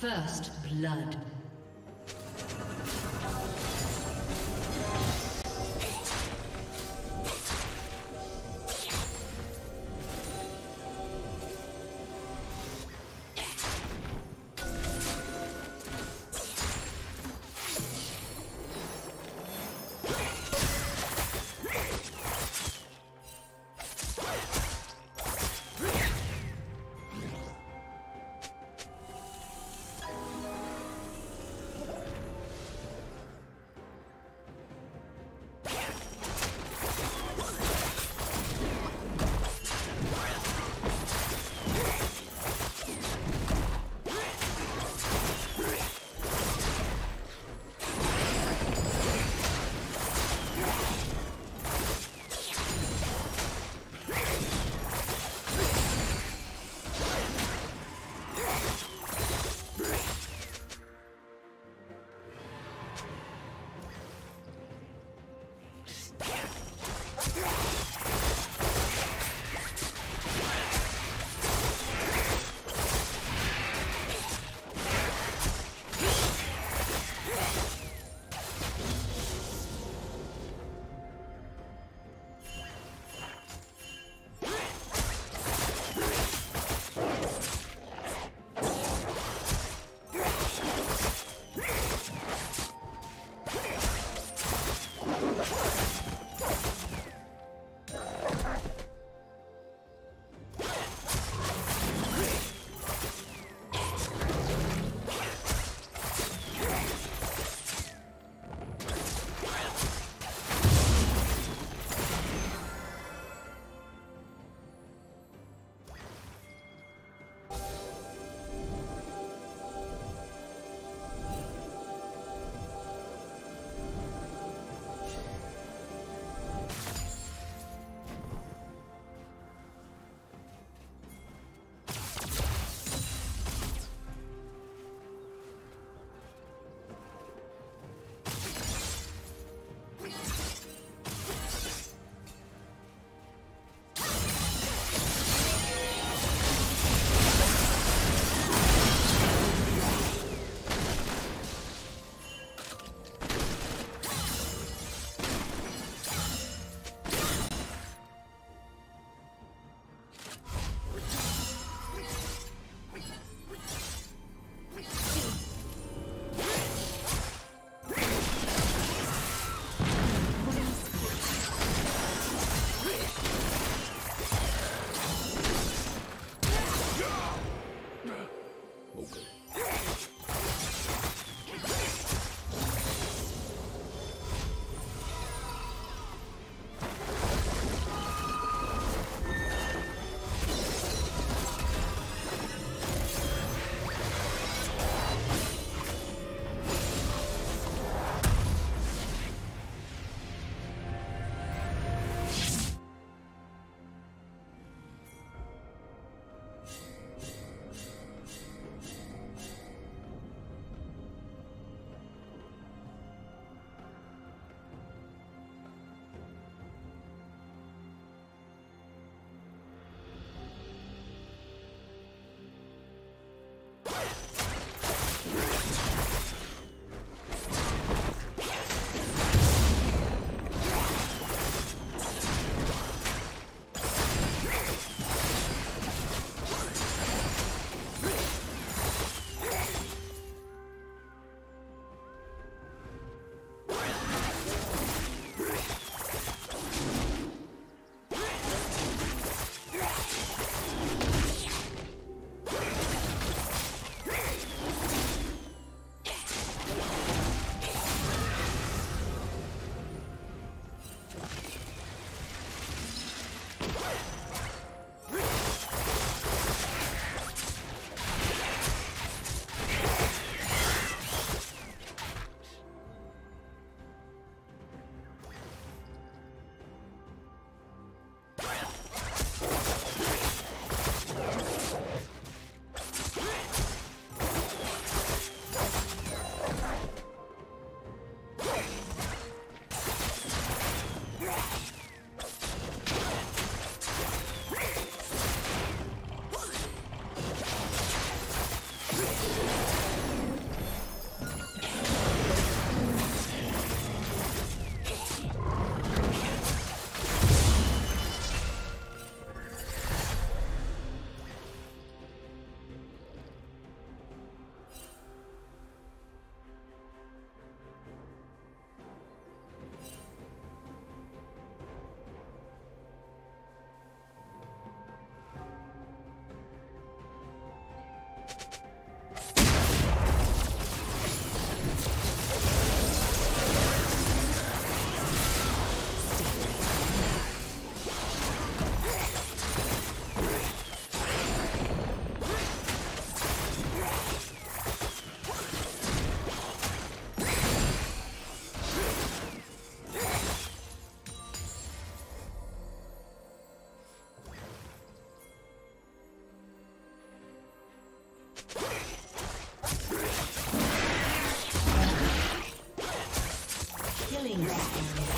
First blood. Killing spree.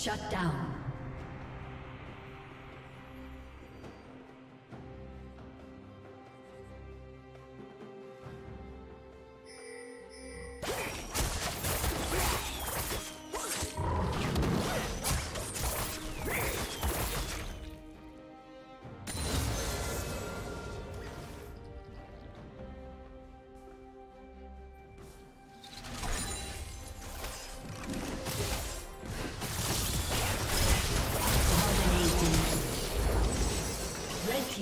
Shut down.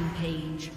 Rampage.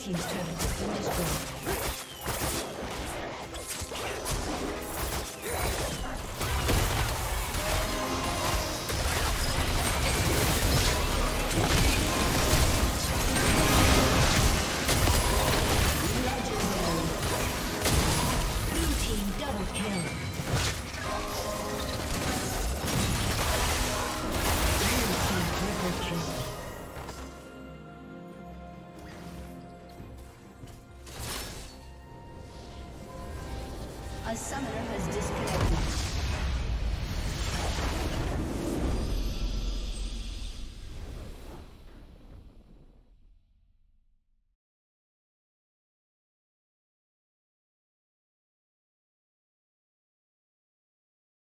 Red Team's turret has been destroyed.